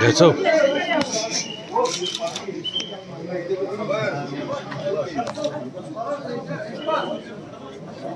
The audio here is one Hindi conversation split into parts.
됐어.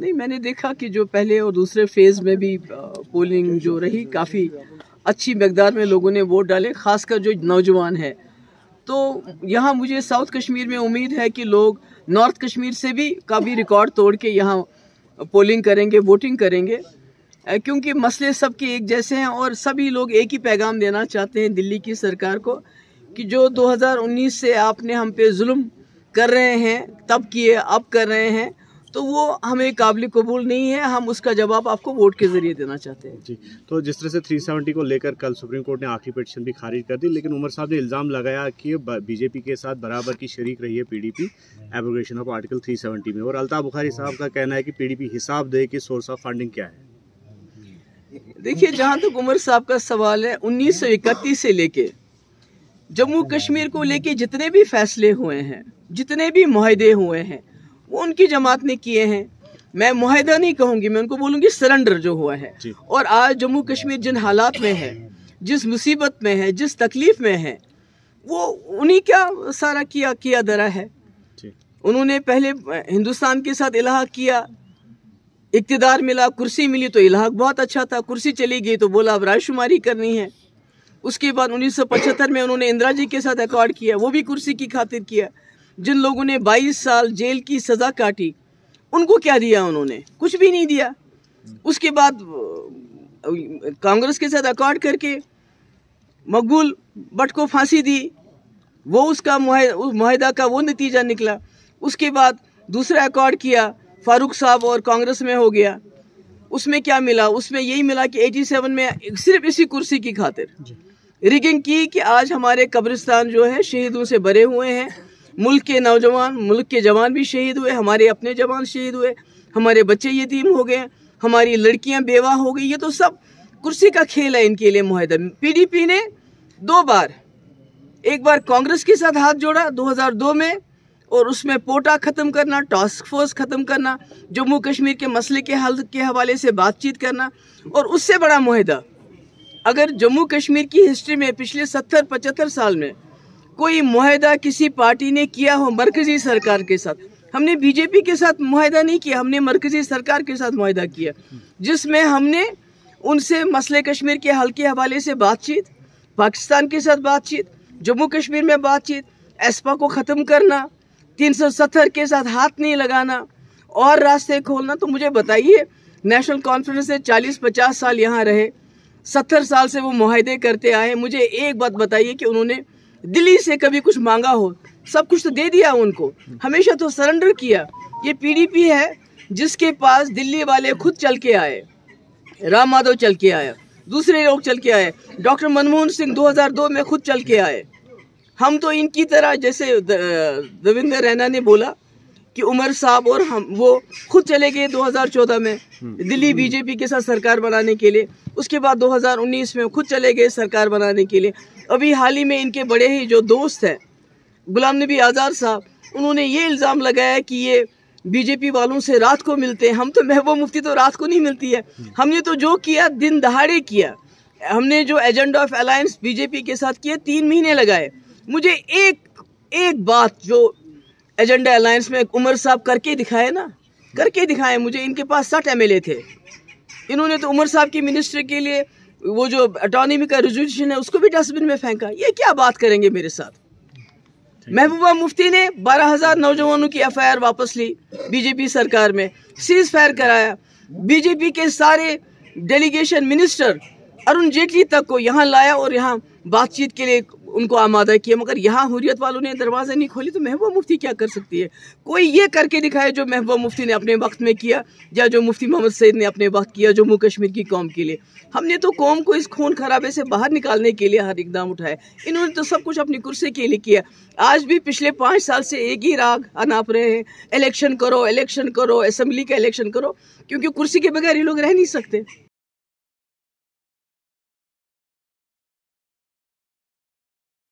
नहीं मैंने देखा कि जो पहले और दूसरे फेज में भी अ, पोलिंग जो रही काफ़ी अच्छी मकदार में लोगों ने वोट डाले, खासकर जो नौजवान है। तो यहाँ मुझे साउथ कश्मीर में उम्मीद है कि लोग नॉर्थ कश्मीर से भी काफ़ी रिकॉर्ड तोड़ के यहाँ पोलिंग करेंगे, वोटिंग करेंगे। क्योंकि मसले सबके एक जैसे हैं और सभी लोग एक ही पैगाम देना चाहते हैं दिल्ली की सरकार को कि जो 2019 से आपने हम पे जुल्म कर रहे हैं, तब किए, अब कर रहे हैं तो वो हमें काबिल कबूल नहीं है हम उसका जवाब आपको वोट के ज़रिए देना चाहते हैं। जी तो जिस तरह से 370 को लेकर कल सुप्रीम कोर्ट ने आखिरी पिटिशन भी खारिज कर दी लेकिन उमर साहब ने इल्ज़ाम लगाया कि बीजेपी के साथ बराबर की शरीक रही है पीडीपी एब्रोगेशन ऑफ़ आर्टिकल 370 में। और अल्ताफ बुखारी साहब का कहना है कि पीडीपी हिसाब दे कि सोर्स ऑफ़ फंडिंग क्या है। देखिए जहाँ तक उमर साहब का सवाल है 1931 से लेके जम्मू कश्मीर को लेके जितने भी फैसले हुए हैं जितने भी माहदे हुए हैं वो उनकी जमात ने किए हैं। मैं माहिदा नहीं कहूँगी मैं उनको बोलूँगी सरेंडर जो हुआ है। और आज जम्मू कश्मीर जिन हालात में है जिस मुसीबत में है जिस तकलीफ़ में है वो उन्हीं क्या सारा किया किया दरा है। उन्होंने पहले हिंदुस्तान के साथ इलाहा किया इकतदार मिला कुर्सी मिली तो इलाहा बहुत अच्छा था कुर्सी चली गई तो बोला अब रायशुमारी करनी है। उसके बाद 1975 में उन्होंने इंदिरा जी के साथ अकॉर्ड किया वो भी कुर्सी की खातिर किया। जिन लोगों ने 22 साल जेल की सज़ा काटी उनको क्या दिया उन्होंने? कुछ भी नहीं दिया। उसके बाद कांग्रेस के साथ अकॉर्ड करके मकबूल भट्ट को फांसी दी। वो उसका मुआहदा का वो नतीजा निकला। उसके बाद दूसरा अकॉर्ड किया फारूक साहब और कांग्रेस में हो गया। उसमें क्या मिला? उसमें यही मिला कि 87 में सिर्फ़ इसी कुर्सी की खातिर। रिगिंग की कि आज हमारे कब्रिस्तान जो है शहीदों से भरे हुए हैं। मुल्क के नौजवान, मुल्क के जवान भी शहीद हुए, हमारे अपने जवान शहीद हुए, हमारे बच्चे यतीम हो गए, हमारी लड़कियाँ बेवा हो गई, ये तो सब कुर्सी का खेल है इनके लिए मुहिदा पीडीपी ने दो बार, एक बार कांग्रेस के साथ हाथ जोड़ा 2002 में, और उसमें पोटा ख़त्म करना, टास्क फोर्स ख़त्म करना, जम्मू कश्मीर के मसले के हल के हवाले से बातचीत करना, और उससे बड़ा मुहिदा अगर जम्मू कश्मीर की हिस्ट्री में पिछले सत्तर, पचहत्तर साल में कोई मुहिदा किसी पार्टी ने किया हो मरकजी सरकार के साथ? हमने बीजेपी के साथ मुहिदा नहीं किया, हमने मरकजी सरकार के साथ मुहिदा किया। जिसमें हमने उनसे मसले कश्मीर के हल के हवाले से बातचीत, पाकिस्तान के साथ बातचीत, जम्मू कश्मीर में बातचीत, एस्पा को ख़त्म करना 370 के साथ हाथ नहीं लगाना और रास्ते खोलना तो मुझे बताइए, नेशनल कॉन्फ्रेंस से 40-50 साल यहाँ रहे 70 साल से वो मुआहदे करते आए, मुझे एक बात बताइए कि उन्होंने दिल्ली से कभी कुछ मांगा हो, सब कुछ तो दे दिया उनको। हमेशा तो सरेंडर किया। ये पीडीपी है, जिसके पास दिल्ली वाले खुद चल के आए, राम माधव चल के आया दूसरे लोग चल के आए, डॉक्टर मनमोहन सिंह 2002 में खुद चल के आए। हम तो इनकी तरह जैसे रविंद्र रैना ने बोला कि उमर साहब और हम वो खुद चले गए 2014 में दिल्ली बीजेपी के साथ सरकार बनाने के लिए। उसके बाद 2019 में खुद चले गए सरकार बनाने के लिए। अभी हाल ही में इनके बड़े ही जो दोस्त हैं गुलाम नबी आज़ाद साहब उन्होंने ये इल्ज़ाम लगाया कि ये बीजेपी वालों से रात को मिलते हैं। हम तो महबूब मुफ्ती तो रात को नहीं मिलती है। हमने तो जो किया दिन दहाड़े किया। हमने जो एजेंडा ऑफ़ अलायंस बीजेपी के साथ किया तीन महीने लगाए। मुझे एक एक बात जो एजेंडा अलायंस में उमर साहब करके दिखाए ना। करके दिखाए मुझे इनके पास सठ एम थे। इन्होंने तो उमर साहब की मिनिस्ट्री के लिए वो जो अटॉनमी का रेजोल्यूशन है उसको भी डस्टबिन में फेंका। ये क्या बात करेंगे मेरे साथ? महबूबा मुफ्ती ने 12000 नौजवानों की एफआईआर वापस ली बीजेपी सरकार में। सीज फायर कराया बीजेपी के सारे डेलीगेशन मिनिस्टर अरुण जेटली तक को यहाँ लाया और यहाँ बातचीत के लिए उनको आमादा किया, मगर यहाँ हुरियत वालों ने दरवाज़ा नहीं खोली तो महबूबा मुफ्ती क्या कर सकती है? कोई ये करके दिखाए जो महबूबा मुफ्ती ने अपने वक्त में किया, या जो मुफ्ती मोहम्मद सईद ने अपने वक्त किया जम्मू कश्मीर की कौम के लिए? हमने तो कौम को इस खून खराबे से बाहर निकालने के लिए हर इकदाम उठाए। इन्होंने तो सब कुछ अपनी कुर्सी के लिए किया। आज भी पिछले पाँच साल से एक ही राग अनाप रहे हैं। इलेक्शन करो इलेक्शन करो असम्बली का इलेक्शन करो, क्योंकि कुर्सी के बगैर ये लोग रह नहीं सकते।